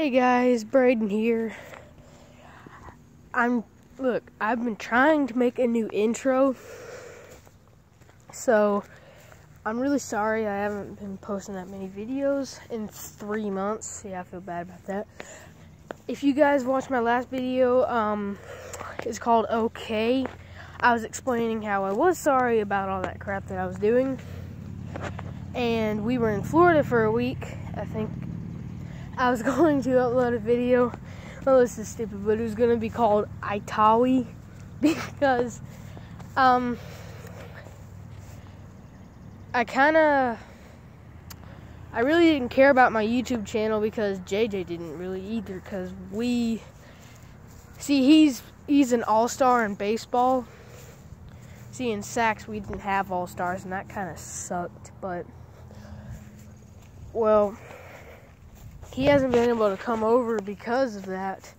Hey guys, Braden here. I'm look, I've been trying to make a new intro. So, I'm really sorry I haven't been posting that many videos in 3 months. Yeah, I feel bad about that. If you guys watched my last video, um it's called Okay. I was explaining how I was sorry about all that crap that I was doing. And we were in Florida for a week, I think I was going to upload a video. Well, this is stupid, but it was going to be called Itawi because um, I kind of I really didn't care about my YouTube channel because JJ didn't really either because we see he's he's an all-star in baseball. See in Sacs we didn't have all-stars and that kind of sucked, but well, he hasn't been able to come over because of that.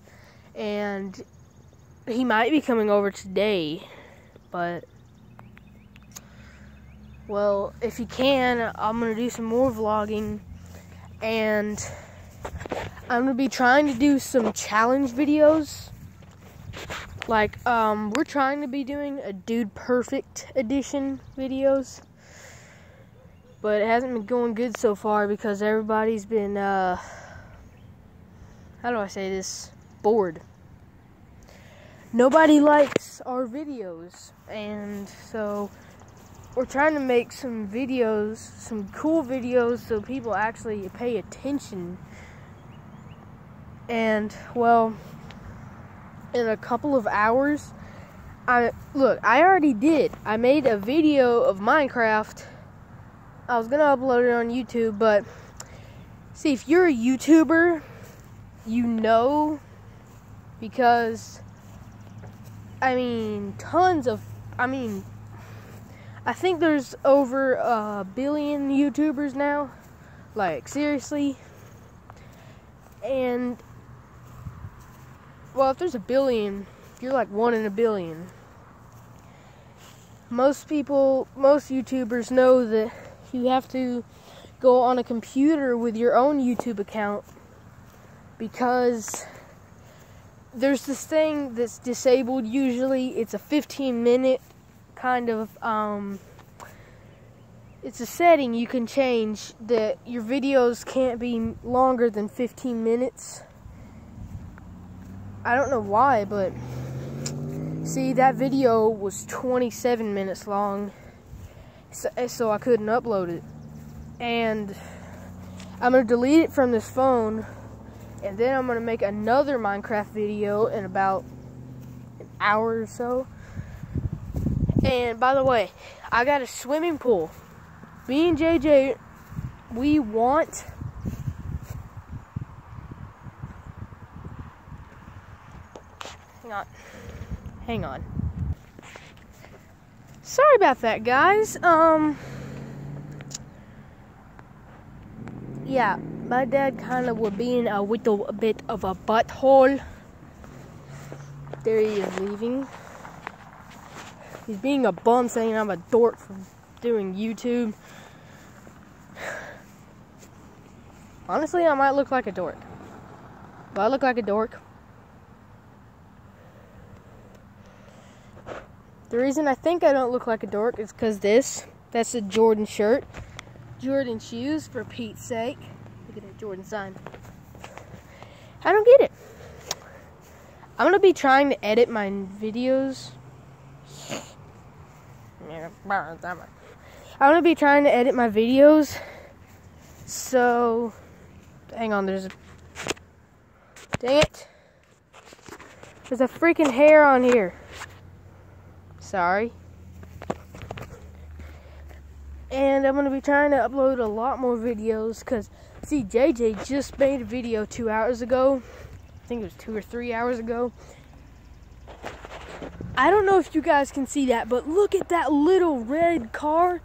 And he might be coming over today, but well, if he can, I'm going to do some more vlogging and I'm going to be trying to do some challenge videos. Like um we're trying to be doing a dude perfect edition videos but it hasn't been going good so far because everybody's been uh, how do I say this? Bored. Nobody likes our videos and so we're trying to make some videos some cool videos so people actually pay attention. And well in a couple of hours I look I already did. I made a video of Minecraft. I was gonna upload it on YouTube, but see, if you're a YouTuber, you know because I mean, tons of, I mean, I think there's over a billion YouTubers now. Like, seriously. And, well, if there's a billion, you're like one in a billion. Most people, most YouTubers know that you have to go on a computer with your own YouTube account because there's this thing that's disabled. Usually it's a 15 minute kind of um, it's a setting you can change that your videos can't be longer than 15 minutes. I don't know why but see that video was 27 minutes long so, so I couldn't upload it. And I'm to delete it from this phone, and then I'm going to make another Minecraft video in about an hour or so. And by the way, I got a swimming pool. Me and JJ, we want Hang on. Hang on. Sorry about that, guys. Um, yeah, my dad kind of was being a little bit of a butthole. There he is leaving. He's being a bum saying I'm a dork for doing YouTube. Honestly, I might look like a dork. Do I look like a dork? The reason I think I don't look like a dork is because this, that's a Jordan shirt. Jordan shoes, for Pete's sake. Look at that Jordan sign. I don't get it. I'm to be trying to edit my videos. I'm to be trying to edit my videos. So, hang on, there's a... Dang it. There's a freaking hair on here. Sorry. And I'm going to be trying to upload a lot more videos because, see, JJ just made a video two hours ago. I think it was two or three hours ago. I don't know if you guys can see that, but look at that little red car.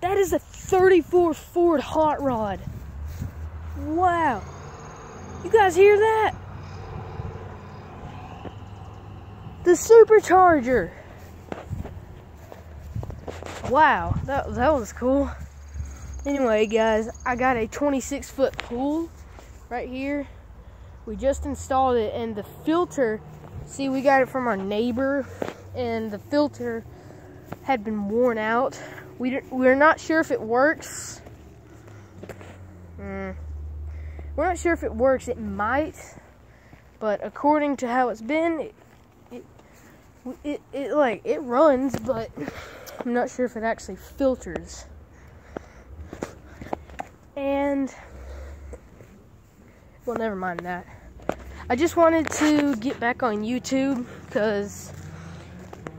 That is a 34 Ford Hot Rod. Wow. You guys hear that? The supercharger. Wow, that, that was cool. Anyway, guys, I got a 26 foot pool right here. we just installed it and the filter see we got it from our neighbor and the filter had been worn out we, we're not sure if it works mm. we're not sure if it works it might but according to how it's been it, it, it, it like it runs but i'm not sure if it actually filters and well, never mind that. I just wanted to get back on YouTube because,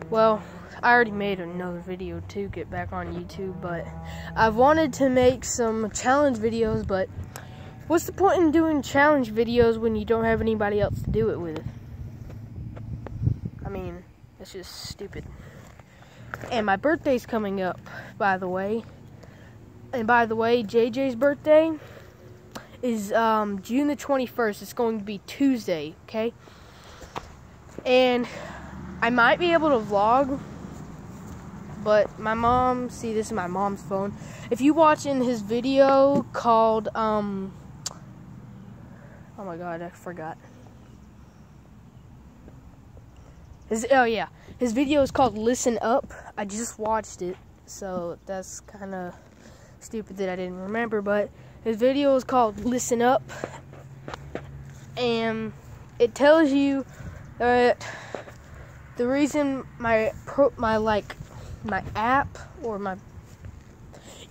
well, I already made another video to get back on YouTube, but I've wanted to make some challenge videos, but what's the point in doing challenge videos when you don't have anybody else to do it with? I mean, it's just stupid. And my birthday's coming up, by the way. And by the way, JJ's birthday is um, June the 21st. It's going to be Tuesday, okay? And I might be able to vlog, but my mom, see, this is my mom's phone. If you watch in his video called, um, oh my god, I forgot. His, oh yeah, his video is called Listen Up. I just watched it, so that's kind of stupid that I didn't remember, but his video is called Listen Up. And it tells you that the reason my pro, my like my app or my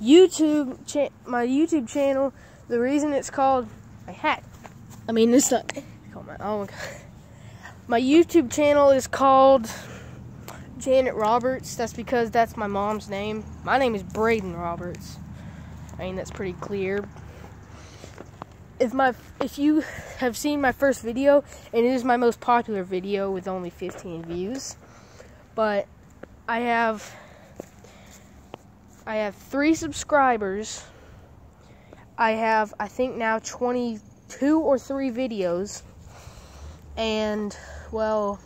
YouTube cha- my YouTube channel, the reason it's called my hat. I mean, it's not. Oh my, oh my god. My YouTube channel is called Janet Roberts. That's because that's my mom's name. My name is Braden Roberts. I mean, that's pretty clear if my if you have seen my first video and it is my most popular video with only 15 views but I have I have 3 subscribers I have I think now 22 or 3 videos and well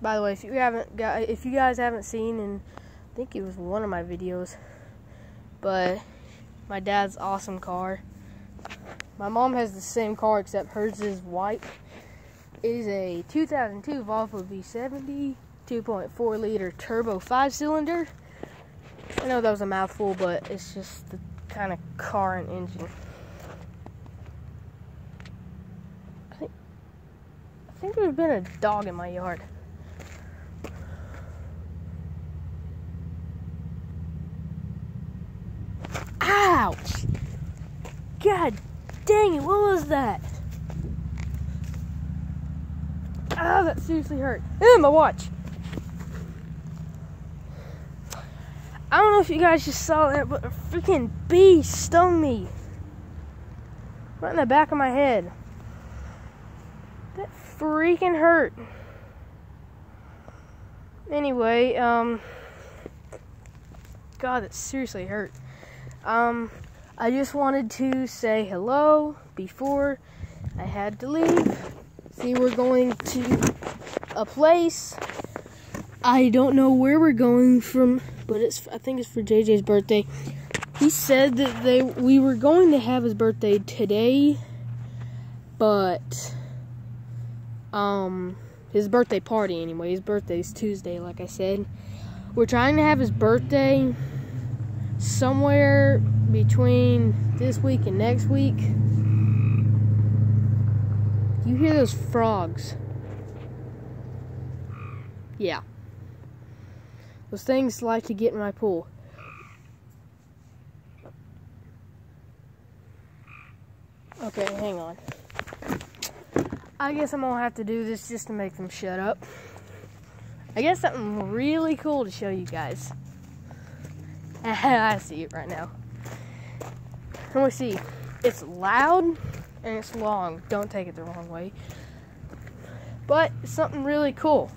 by the way if you haven't got if you guys haven't seen and I think it was one of my videos but my dad's awesome car my mom has the same car except hers is white. It is a 2002 Volvo V70 2.4 liter turbo 5 cylinder. I know that was a mouthful, but it's just the kind of car and engine. I think, I think there's been a dog in my yard. Ouch! God Dang it, what was that? Ah, that seriously hurt. Ew, my watch. I don't know if you guys just saw that, but a freaking bee stung me. Right in the back of my head. Freaking hurt. Anyway, um, God, that seriously hurt. Um, I just wanted to say hello before I had to leave. See, we're going to a place. I don't know where we're going from, but it's I think it's for JJ's birthday. He said that they we were going to have his birthday today, but um his birthday party anyway. His birthday's Tuesday, like I said. We're trying to have his birthday somewhere between this week and next week. You hear those frogs? Yeah. Those things like to get in my pool. Okay, hang on. I guess I'm gonna have to do this just to make them shut up. I guess something really cool to show you guys. I see it right now. Let me see. It's loud and it's long. Don't take it the wrong way. But something really cool.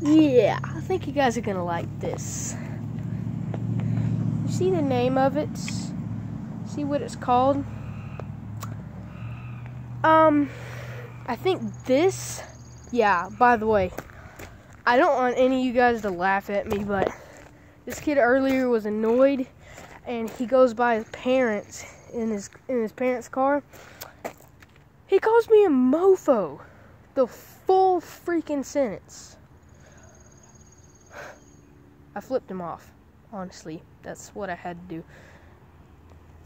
Yeah, I think you guys are gonna like this. See the name of it? See what it's called? Um, I think this. Yeah. By the way, I don't want any of you guys to laugh at me, but this kid earlier was annoyed and he goes by his parents in his in his parents' car. He calls me a mofo. The full freaking sentence. I flipped him off. Honestly, that's what I had to do.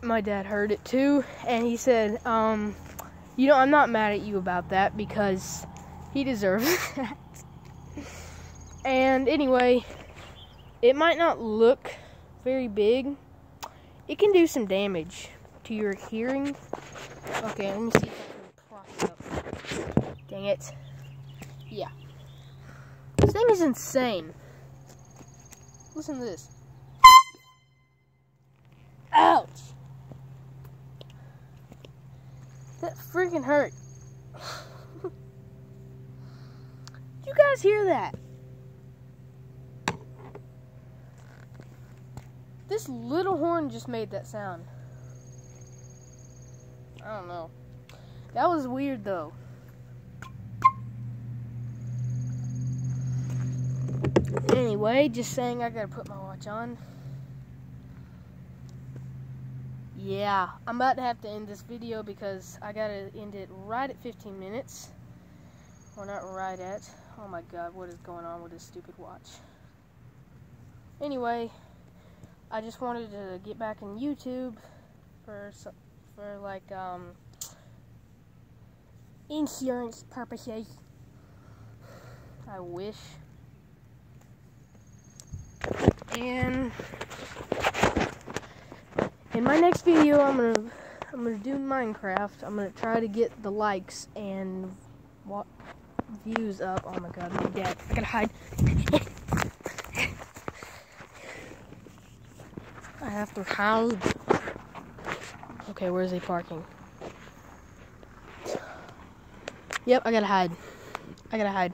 My dad heard it too, and he said, um, you know, I'm not mad at you about that because he deserves that. and anyway, it might not look very big. It can do some damage to your hearing. Okay, let me see if I can prop it up. Dang it. Yeah. This thing is insane. Listen to this. Ouch! That freaking hurt. you guys hear that? This little horn just made that sound. I don't know. That was weird though. Anyway, just saying I gotta put my watch on. Yeah, I'm about to have to end this video because I gotta end it right at 15 minutes. Or not right at. Oh my god, what is going on with this stupid watch? Anyway, I just wanted to get back in YouTube for for like um insurance purposes. I wish. And in my next video, I'm gonna I'm gonna do Minecraft. I'm gonna try to get the likes and what views up. Oh my god, my dad! I gotta hide. I have to hide. Okay, where's he parking? Yep, I gotta hide. I gotta hide.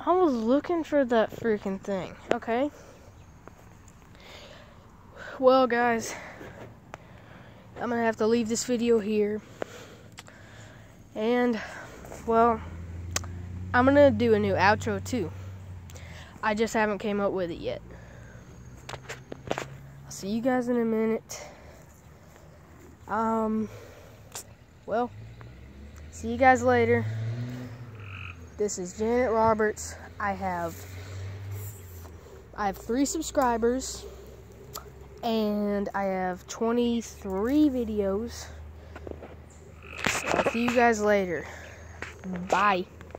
I was looking for that freaking thing. Okay. Well, guys, I'm gonna have to leave this video here. And, well, I'm gonna do a new outro too. I just haven't came up with it yet. I'll see you guys in a minute. Um, well, see you guys later. This is Janet Roberts. I have I have three subscribers and I have 23 videos. So I'll see you guys later. Bye.